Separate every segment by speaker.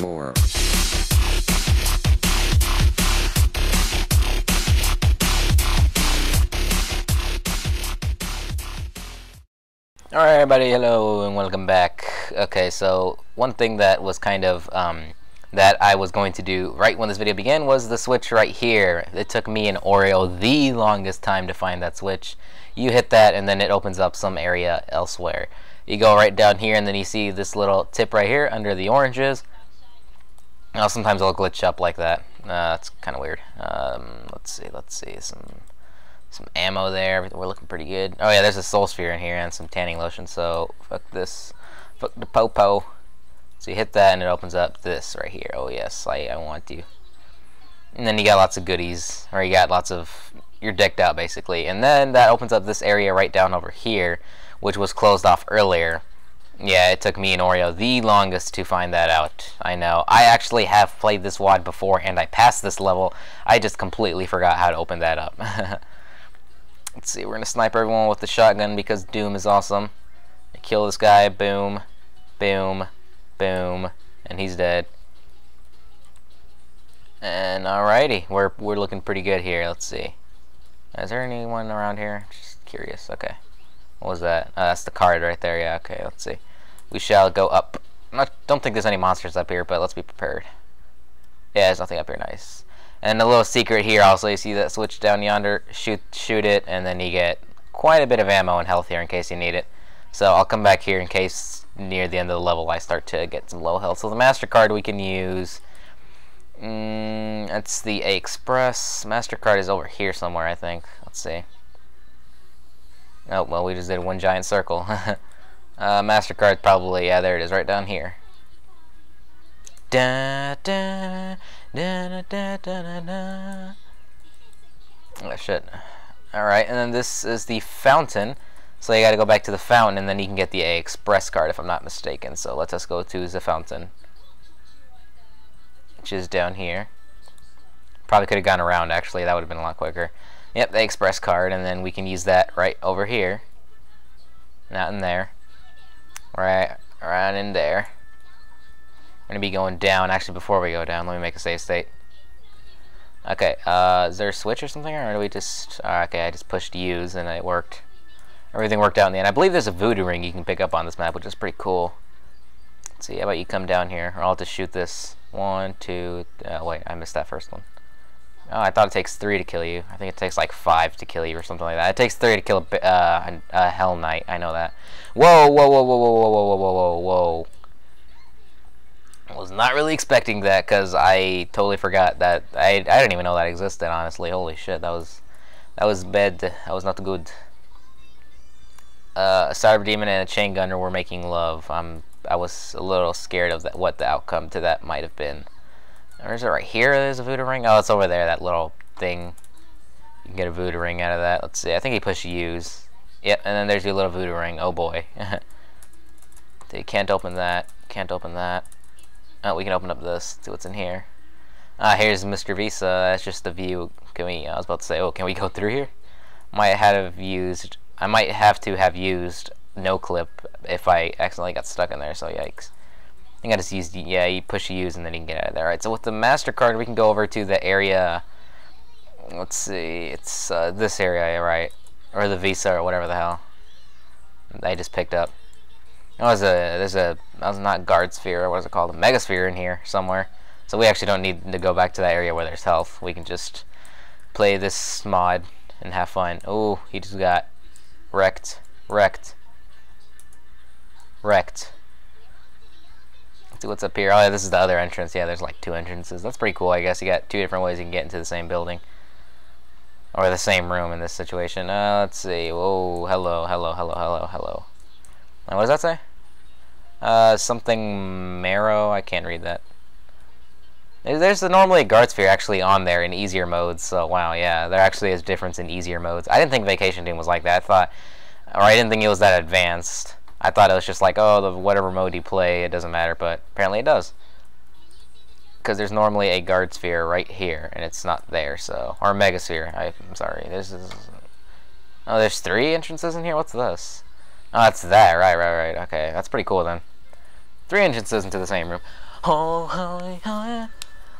Speaker 1: more.
Speaker 2: Alright everybody, hello and welcome back. Okay, so one thing that was kind of, um, that I was going to do right when this video began was the switch right here. It took me and Oreo the longest time to find that switch. You hit that and then it opens up some area elsewhere. You go right down here and then you see this little tip right here under the oranges. Now sometimes it'll glitch up like that. Uh, that's kind of weird. Um, let's see, let's see, some some ammo there. We're looking pretty good. Oh yeah, there's a soul sphere in here and some tanning lotion. So fuck this, fuck the popo. So you hit that and it opens up this right here. Oh yes, I I want you. And then you got lots of goodies, or you got lots of you're decked out basically. And then that opens up this area right down over here, which was closed off earlier. Yeah, it took me and Oreo the longest to find that out. I know. I actually have played this WAD before and I passed this level. I just completely forgot how to open that up. Let's see, we're gonna snipe everyone with the shotgun because Doom is awesome. Kill this guy, boom, boom, boom, and he's dead. And alrighty, we're we're looking pretty good here. Let's see. Is there anyone around here? Just curious. Okay. What was that? Uh, that's the card right there. Yeah. Okay. Let's see. We shall go up. I don't think there's any monsters up here, but let's be prepared. Yeah, there's nothing up here. Nice. And a little secret here also, you see that switch down yonder, shoot shoot it, and then you get quite a bit of ammo and health here in case you need it. So I'll come back here in case near the end of the level I start to get some low health. So the MasterCard we can use, mm, that's the A Express. MasterCard is over here somewhere I think. Let's see. Oh, well we just did one giant circle. uh, MasterCard probably, yeah there it is, right down here. Da, da, da, da, da, da, da. Oh shit. Alright, and then this is the fountain. So you gotta go back to the fountain and then you can get the A Express card if I'm not mistaken. So let us go to the fountain. Which is down here. Probably could have gone around actually, that would have been a lot quicker. Yep, the Express card, and then we can use that right over here. Not in there. Right, right in there. Going to be going down. Actually, before we go down, let me make a save state. Okay, uh, is there a switch or something? Or do we just... Uh, okay, I just pushed use and it worked. Everything worked out in the end. I believe there's a voodoo ring you can pick up on this map, which is pretty cool. Let's see, how about you come down here? Or I'll just shoot this. One, two... Uh, wait, I missed that first one. Oh, I thought it takes three to kill you. I think it takes like five to kill you or something like that. It takes three to kill a, uh, a Hell Knight. I know that. Whoa, whoa, whoa, whoa, whoa, whoa, whoa, whoa, whoa, whoa. I was not really expecting that because I totally forgot that I I didn't even know that existed. Honestly, holy shit, that was that was bad. That was not good. Uh, a cyber demon and a chain gunner were making love. I'm I was a little scared of that. What the outcome to that might have been. Or is it right here? There's a voodoo ring. Oh, it's over there. That little thing. You can get a voodoo ring out of that. Let's see. I think he pushed use. Yep, and then there's your little voodoo ring. Oh boy. you can't open that. Can't open that. Oh, we can open up this, see what's in here. Ah, here's Mr. Visa. That's just the view. Can we? I was about to say, oh, can we go through here? Might have used. I might have to have used no clip if I accidentally got stuck in there. So yikes. I think I just used. Yeah, you push use and then you can get out of there. All right. So with the Mastercard, we can go over to the area. Let's see. It's uh, this area, right? Or the Visa or whatever the hell. I just picked up. There's a there's a that was not guard sphere what is it called a megasphere in here somewhere. So we actually don't need to go back to that area where there's health. We can just play this mod and have fun. Oh, he just got wrecked, wrecked, wrecked. See what's up here. Oh, yeah, this is the other entrance. Yeah, there's like two entrances. That's pretty cool. I guess you got two different ways you can get into the same building or the same room in this situation. Uh, let's see. Whoa, hello, hello, hello, hello, hello. What does that say? Uh, something marrow. I can't read that. There's normally a guard sphere actually on there in easier modes. So wow, yeah, there actually is difference in easier modes. I didn't think Vacation Doom was like that. I thought, or I didn't think it was that advanced. I thought it was just like, oh, the whatever mode you play, it doesn't matter. But apparently it does. Because there's normally a guard sphere right here, and it's not there. So or mega sphere. I, I'm sorry. This is. Oh, there's three entrances in here. What's this? Oh, that's that. Right, right, right. Okay, that's pretty cool then. Three entrances into the same room. Oh,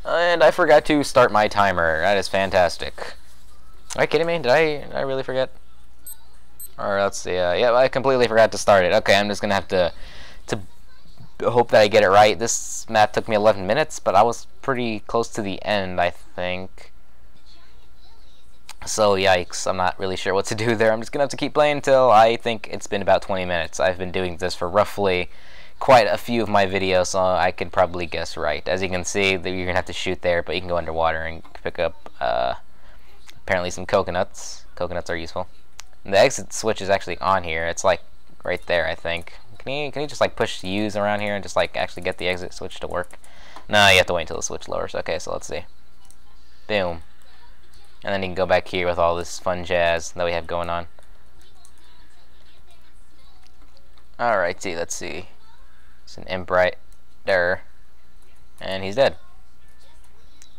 Speaker 2: and I forgot to start my timer. That is fantastic. Are you kidding me? Did I, did I really forget? Or let's see. Uh, yeah, I completely forgot to start it. Okay, I'm just gonna have to to hope that I get it right. This map took me 11 minutes, but I was pretty close to the end, I think. So yikes, I'm not really sure what to do there. I'm just gonna have to keep playing until I think it's been about 20 minutes. I've been doing this for roughly quite a few of my videos, so I could probably guess right. As you can see, you're gonna have to shoot there, but you can go underwater and pick up uh, apparently some coconuts. Coconuts are useful. The exit switch is actually on here. It's like right there, I think. Can you can you just like push use around here and just like actually get the exit switch to work? No, you have to wait until the switch lowers. Okay, so let's see. Boom. And then you can go back here with all this fun jazz that we have going on. Alrighty, let's see. It's an imp right there. And he's dead.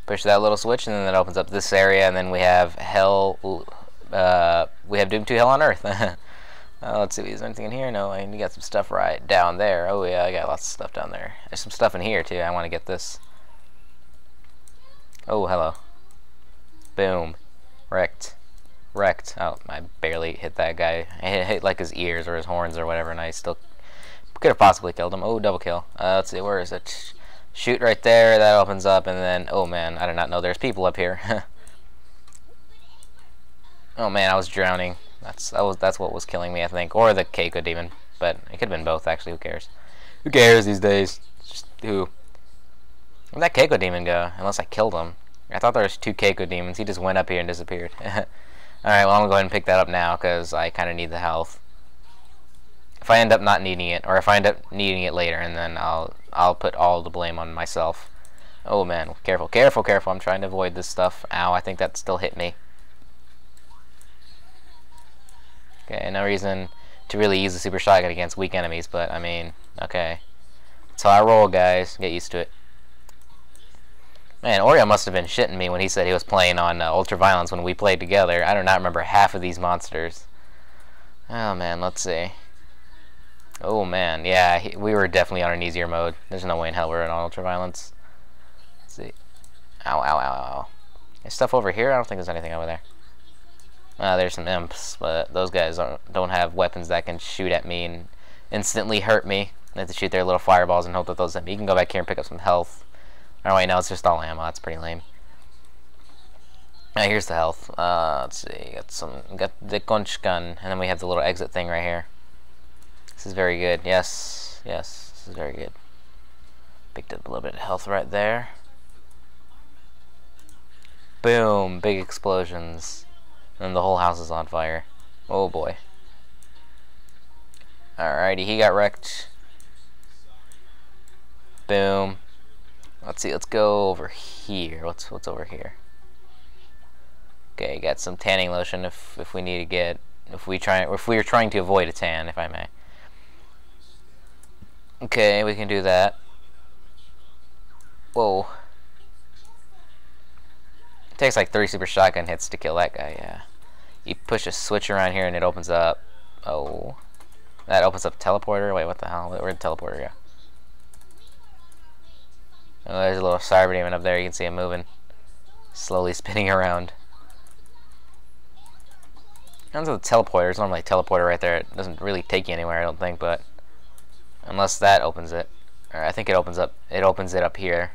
Speaker 2: Push that little switch and then that opens up this area and then we have hell uh, we have Doom 2 Hell on Earth. uh, let's see, is there anything in here? No, I mean, you got some stuff right down there. Oh yeah, I got lots of stuff down there. There's some stuff in here too. I want to get this. Oh, hello. Boom. Wrecked. Wrecked. Oh, I barely hit that guy. I hit, like his ears or his horns or whatever, and I still could have possibly killed him. Oh, double kill. Uh, let's see, where is it? Shoot right there. That opens up, and then, oh man, I did not know there's people up here. oh man, I was drowning. That's that was that's what was killing me, I think, or the Cacodemon. But it could have been both, actually. Who cares? Who cares these days? Just who? Where'd that Cacodemon go? Unless I killed him. I thought there was two Cacodemons. He just went up here and disappeared. Alright, well, I'm going to go ahead and pick that up now because I kind of need the health. If I end up not needing it, or if I end up needing it later, and then I'll I'll put all the blame on myself. Oh man, careful, careful, careful. I'm trying to avoid this stuff. Ow, I think that still hit me. Okay, no reason to really use the super shotgun against weak enemies, but I mean, okay. That's how I roll, guys. Get used to it. Man, Oreo must have been shitting me when he said he was playing on uh, Ultraviolence when we played together. I do not remember half of these monsters. Oh man, let's see. Oh man, yeah, he, we were definitely on an easier mode. There's no way in hell we're on Ultraviolence. Let's see. Ow, ow, ow, ow. There's stuff over here? I don't think there's anything over there. Uh, there's some imps, but those guys don't, don't have weapons that can shoot at me and instantly hurt me. They have to shoot their little fireballs and hope that those hit me. You can go back here and pick up some health. Oh wait, no, it's just all ammo. That's pretty lame. Now here's the health. Uh, let's see, got some, got the conch gun, and then we have the little exit thing right here. This is very good. Yes, yes, this is very good. Picked up a little bit of health right there. Boom, big explosions. And the whole house is on fire. Oh boy. Alrighty, he got wrecked. Boom. Let's see, let's go over here. What's what's over here? Okay, got some tanning lotion if if we need to get if we try if we are trying to avoid a tan, if I may. Okay, we can do that. Whoa. Takes like three super shotgun hits to kill that guy, yeah. You push a switch around here and it opens up. Oh. That opens up teleporter? Wait, what the hell? Where'd the teleporter go? Oh, there's a little cyber demon up there. You can see him moving. Slowly spinning around. Comes with the teleporter. It's normally a teleporter right there. It doesn't really take you anywhere, I don't think, but unless that opens it. I think it opens up it opens it up here.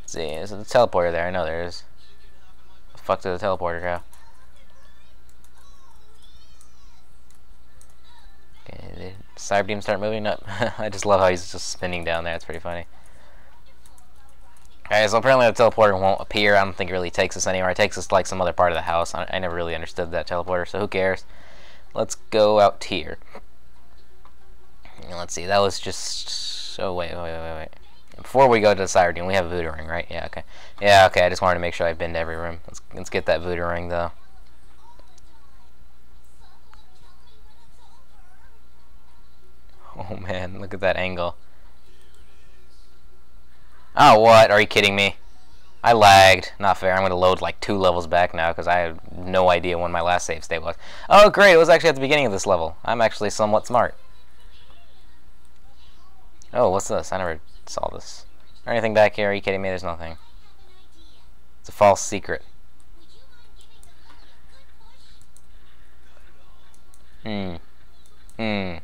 Speaker 2: Let's see, there's a teleporter there. I know there is. Fuck did the teleporter go? Okay, the cyber demon start moving up. I just love how he's just spinning down there. It's pretty funny. Okay, so apparently the teleporter won't appear. I don't think it really takes us anywhere. It takes us to like some other part of the house. I, I never really understood that teleporter, so who cares? Let's go out here. Let's see, that was just... Oh, wait, wait, wait, wait. Before we go to the Cyber we have a voodoo ring, right? Yeah, okay. Yeah, okay, I just wanted to make sure I've been to every room. Let's, let's get that voodoo ring, though. Oh, man, look at that angle. Oh, what? Are you kidding me? I lagged. Not fair. I'm going to load like two levels back now because I have no idea when my last save state was. Oh, great. It was actually at the beginning of this level. I'm actually somewhat smart. Oh, what's this? I never saw this. Anything back here? Are you kidding me? There's nothing. It's a false secret. Hmm. Hmm.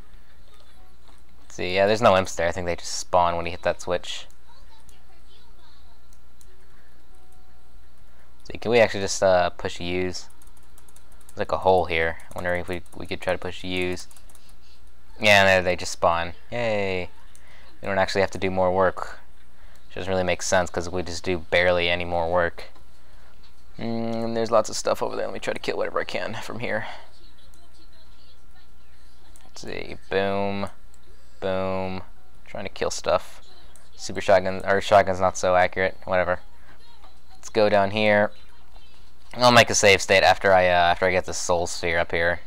Speaker 2: See, yeah, there's no imps there. I think they just spawn when you hit that switch. See, can we actually just uh, push use? There's like a hole here. I'm wondering if we, we could try to push use. Yeah, there they just spawn. Yay. We don't actually have to do more work. Which doesn't really make sense because we just do barely any more work. Mm, there's lots of stuff over there. Let me try to kill whatever I can from here. Let's see. Boom. Boom. Trying to kill stuff. Super shotgun, or shotgun's not so accurate. Whatever. Let's go down here. I'll make a save state after I uh, after I get the soul sphere up here,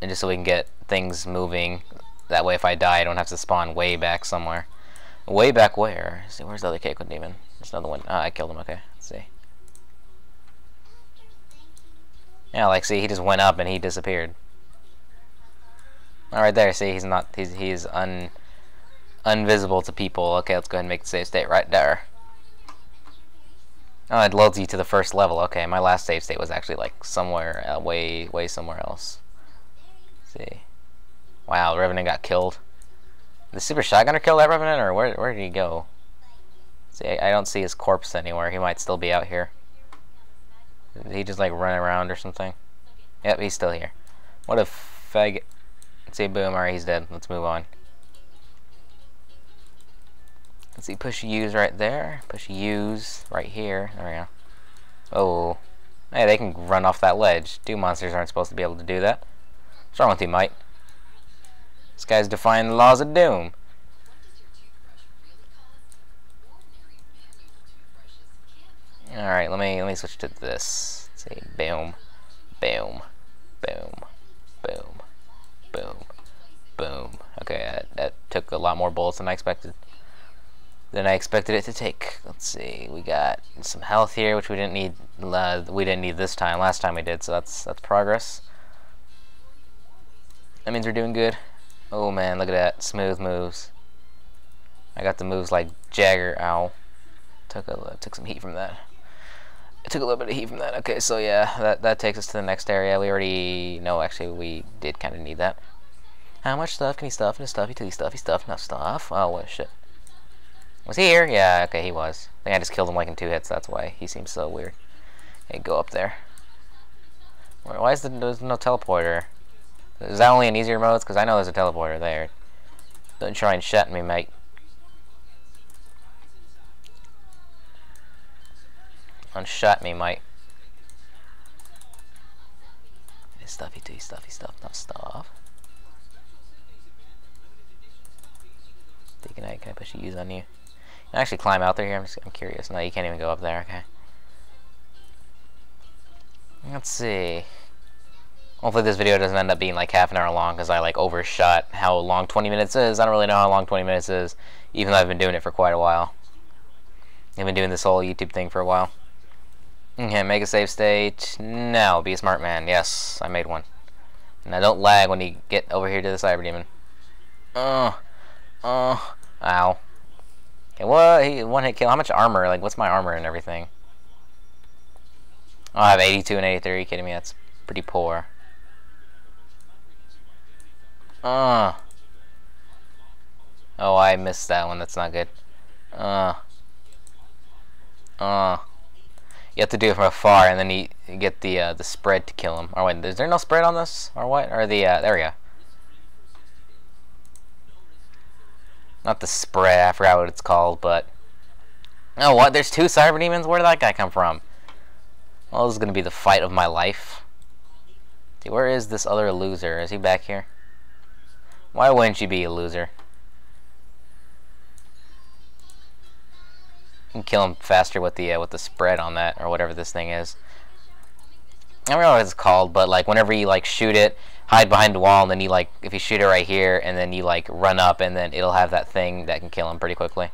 Speaker 2: and just so we can get things moving. That way, if I die, I don't have to spawn way back somewhere. Way back where? Let's see, where's the other Cacodemon? There's another one. Ah, I killed him. Okay, let's see. Yeah, like see, he just went up and he disappeared. All right, there. See, he's not. He's he's un invisible to people. Okay, let's go ahead and make the save state right there. Oh, it loads you to the first level. Okay, my last save state was actually like somewhere uh, way, way somewhere else. Let's see. Wow, Revenant got killed. The Super Shotgunner kill that Revenant, or where, where did he go? See, I, I don't see his corpse anywhere. He might still be out here. Did he just like run around or something? Yep, he's still here. What a fag... See, boom, alright, he's dead. Let's move on. Let's see, push use right there. Push use right here. There we go. Oh. Hey, they can run off that ledge. Two monsters aren't supposed to be able to do that. What's wrong with you, Mike? This guy's defying the laws of Doom. Alright, let me let me switch to this. Let's see, boom, boom, boom, boom, boom, boom. Okay, that, that took a lot more bullets than I expected than I expected it to take. Let's see, we got some health here, which we didn't need. Uh, we didn't need this time. Last time we did, so that's that's progress. That means we're doing good. Oh man, look at that smooth moves. I got the moves like Jagger. Ow, took a took some heat from that. I took a little bit of heat from that. Okay, so yeah, that that takes us to the next area. We already no, actually we did kind of need that. How much stuff can he stuff into stuffy till he stuffy stuff enough stuff? Oh what shit. Was he here? Yeah, okay, he was. I think I just killed him like in two hits, that's why he seems so weird. Hey, go up there. Why is there no teleporter? Is that only in easier modes? Because I know there's a teleporter there. Don't try and shut me, mate. Unshut me, mate. Stuffy, too, stuffy, stuff, not stuff. Can I, can I push a use on you? I actually climb out there here? I'm just I'm curious. No, you can't even go up there. Okay. Let's see. Hopefully this video doesn't end up being like half an hour long because I like overshot how long 20 minutes is. I don't really know how long 20 minutes is, even though I've been doing it for quite a while. I've been doing this whole YouTube thing for a while. Okay, make a save state. No, be a smart man. Yes, I made one. Now don't lag when you get over here to the Cyber Demon. Oh, oh, ow. Okay, what? He one hit kill. How much armor? Like, what's my armor and everything? Oh, I have 82 and 83. Are you kidding me? That's pretty poor. Uh. Oh, I missed that one. That's not good. Uh. Uh. You have to do it from afar, and then you, get the uh, the spread to kill him. Or wait, is there no spread on this? Or what? Or the uh, there we go. Not the spread, I forgot what it's called, but... Oh, what? There's two Cyber Demons? Where did that guy come from? Well, this is going to be the fight of my life. See, where is this other loser? Is he back here? Why wouldn't you be a loser? You can kill him faster with the uh, with the spread on that, or whatever this thing is. I don't know what it's called, but like whenever you like shoot it, hide behind the wall, and then you like if you shoot it right here, and then you like run up, and then it'll have that thing that can kill him pretty quickly.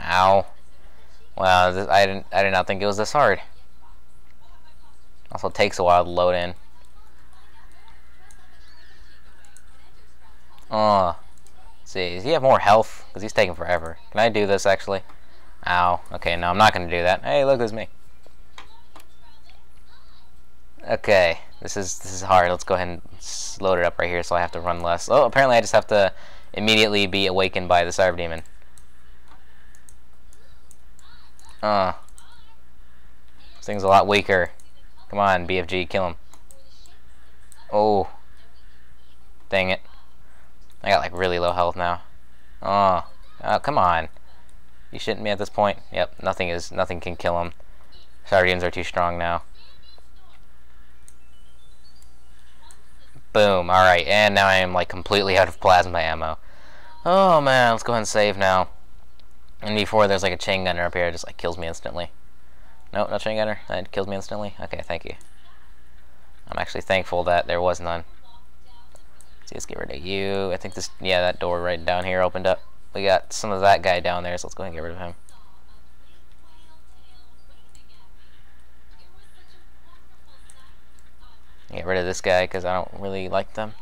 Speaker 2: Ow! Wow, I didn't I did not think it was this hard. Also, takes a while to load in. Oh. see, does he have more health? Because he's taking forever. Can I do this, actually? Ow. Okay, no, I'm not going to do that. Hey, look, it's me. Okay, this is this is hard. Let's go ahead and load it up right here so I have to run less. Oh, apparently I just have to immediately be awakened by the Cyber Demon. Uh. This thing's a lot weaker. Come on, BFG, kill him. Oh. Dang it. I got like really low health now. Oh. Oh, come on. You shouldn't be at this point. Yep, nothing is nothing can kill him. Sardians are too strong now. Boom. Alright, and now I am like completely out of plasma ammo. Oh man, let's go ahead and save now. And before there's like a chain gunner up here, it just like kills me instantly. No, no chain gunner. That kills me instantly. Okay, thank you. I'm actually thankful that there was none. See, let's get rid of you. I think this, yeah, that door right down here opened up. We got some of that guy down there, so let's go ahead and get rid of him. Get rid of this guy because I don't really like them.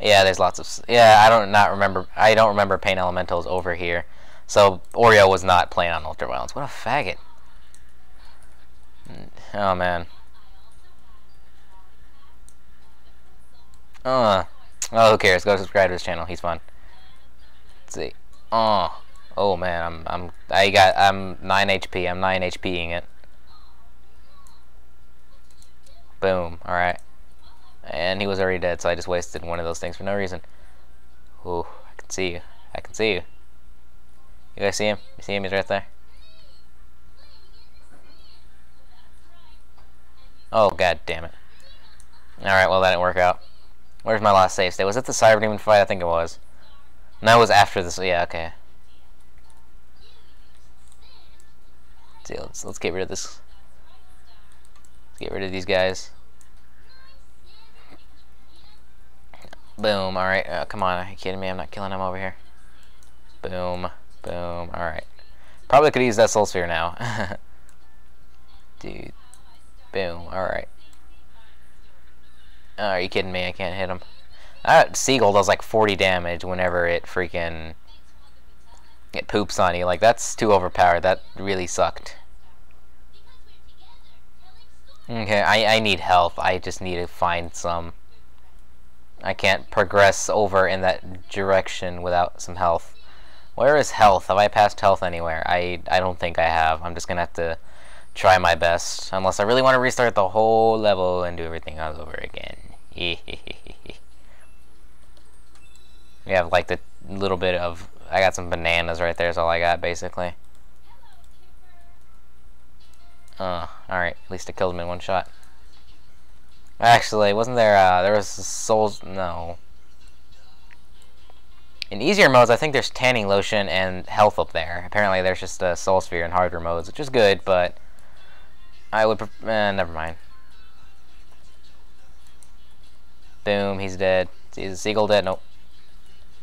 Speaker 2: Yeah, there's lots of. Yeah, I don't not remember. I don't remember Pain Elementals over here. So Oreo was not playing on Ultraviolence. What a faggot. Oh man. Uh. Oh, who cares? Go subscribe to his channel. He's fun. Let's see. Oh. Oh man, I'm I'm I got I'm 9 HP. I'm 9 HPing it. Boom. All right. And he was already dead, so I just wasted one of those things for no reason. Ooh, I can see you. I can see you. You guys see him? You see him? He's right there. Oh, god damn it. Alright, well that didn't work out. Where's my last save state? Was it the Cyber Demon fight? I think it was. No, it was after this. Yeah, okay. See, let's, let's get rid of this. Let's get rid of these guys. Boom, alright. Uh, come on, are you kidding me? I'm not killing him over here. Boom, boom, alright. Probably could use that soul sphere now. Dude. Boom, alright. Oh, are you kidding me? I can't hit him. That seagull does like 40 damage whenever it freaking it poops on you. Like that's too overpowered. That really sucked. Okay, I, I need health. I just need to find some. I can't progress over in that direction without some health. Where is health? Have I passed health anywhere? I, I don't think I have. I'm just to have to try my best. Unless I really want to restart the whole level and do everything all over again. we have like the little bit of... I got some bananas right there is all I got, basically. Uh, alright. At least I killed him in one shot. Actually, wasn't there, uh, there was souls, no. In easier modes, I think there's tanning lotion and health up there. Apparently there's just a soul sphere in harder modes, which is good, but I would, eh, never mind. Boom, he's dead. Is seagull dead? Nope.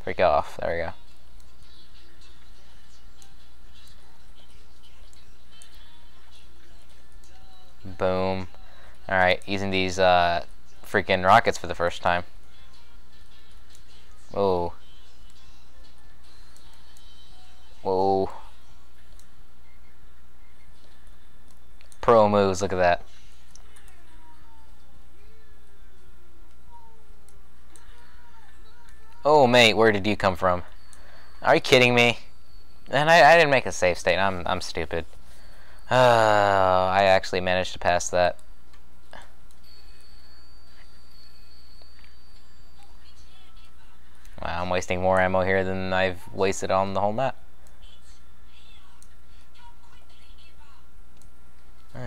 Speaker 2: Freak off. There we go. Boom. Alright, using these uh, freaking rockets for the first time. Whoa. Whoa. Pro moves, look at that. Oh, mate, where did you come from? Are you kidding me? And I, I didn't make a safe state. I'm, I'm stupid. I actually managed to pass that. Wow, I'm wasting more ammo here than I've wasted on the whole map.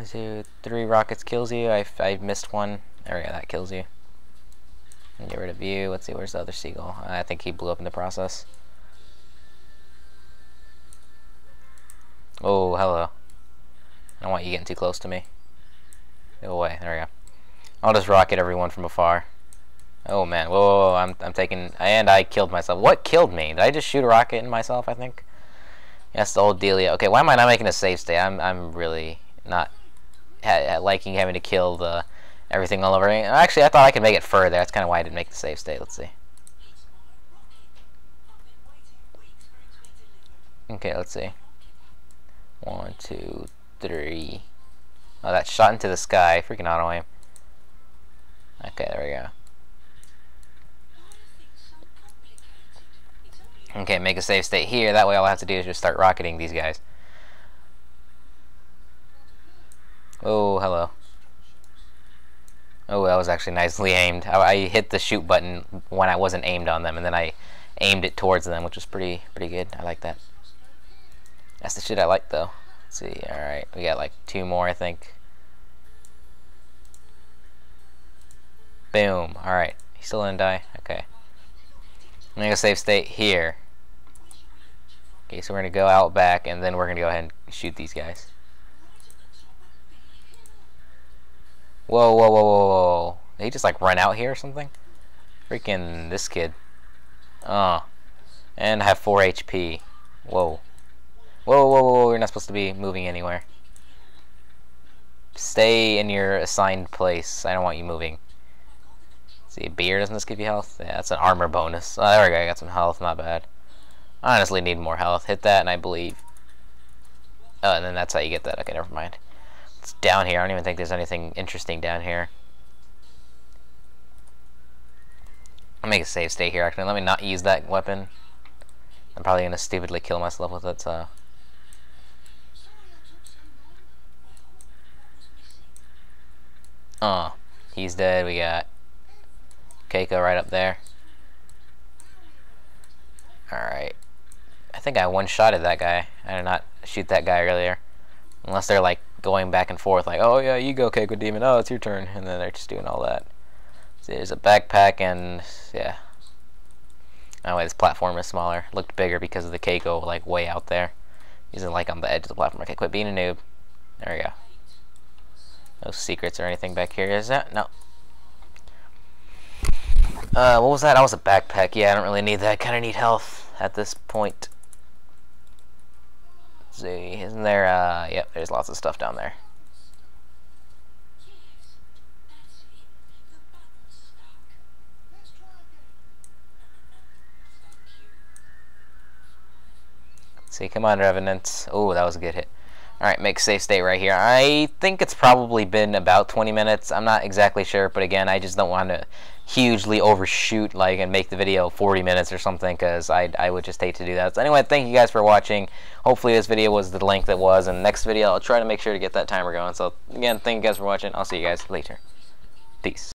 Speaker 2: Two, three rockets kills you. I, I missed one. There we go, that kills you. Get rid of you. Let's see, where's the other seagull? I think he blew up in the process. Oh, hello. I don't want you getting too close to me. Go away. There we go. I'll just rocket everyone from afar. Oh man, whoa, whoa, whoa, I'm, I'm taking, and I killed myself. What killed me? Did I just shoot a rocket in myself, I think? That's the old dealio. Okay, why am I not making a safe state? I'm, I'm really not ha liking having to kill the everything all over. Actually, I thought I could make it further. That's kind of why I didn't make the save state. Let's see. Okay, let's see. One, two, three. Oh, that shot into the sky. Freaking auto aim. Okay, there we go. Okay, make a save state here. That way all I have to do is just start rocketing these guys. Oh, hello. Oh, that was actually nicely aimed. I, I, hit the shoot button when I wasn't aimed on them, and then I aimed it towards them, which was pretty pretty good. I like that. That's the shit I like, though. Let's see. All right, we got like two more, I think. Boom. All right. He still didn't die. Okay. Make a save state here. Okay, so we're gonna go out back, and then we're gonna go ahead and shoot these guys. Whoa, whoa, whoa, whoa, whoa. Did he just like run out here or something? Freaking this kid. Oh. And I have 4 HP. Whoa. Whoa, whoa, whoa, you're not supposed to be moving anywhere. Stay in your assigned place. I don't want you moving. See, a beer doesn't this give you health? Yeah, that's an armor bonus. Oh, there we go, I got some health, not bad. I honestly need more health. Hit that and I believe. Oh, and then that's how you get that. Okay, never mind. It's down here. I don't even think there's anything interesting down here. I'll make a save state here, actually. Let me not use that weapon. I'm probably going to stupidly kill myself with it, so... Oh, he's dead. We got Keiko right up there. Alright. I think I one-shotted that guy. I did not shoot that guy earlier. Unless they're like going back and forth like, oh yeah, you go Cacodemon, oh it's your turn, and then they're just doing all that. See, there's a backpack and yeah. Anyway, this platform is smaller. Looked bigger because of the Keiko like way out there. He's like on the edge of the platform. Okay, quit being a noob. There we go. No secrets or anything back here, is that? No. Uh, what was that? That was a backpack. Yeah, I don't really need that. Kind of need health at this point see, isn't there, uh, yep, there's lots of stuff down there. see, come on, Revenant. Oh, that was a good hit. Alright, make safe state right here. I think it's probably been about 20 minutes. I'm not exactly sure, but again, I just don't want to hugely overshoot like and make the video 40 minutes or something because I, I would just hate to do that. So anyway, thank you guys for watching. Hopefully this video was the length it was, and next video I'll try to make sure to get that timer going. So again, thank you guys for watching. I'll see you guys later. Peace.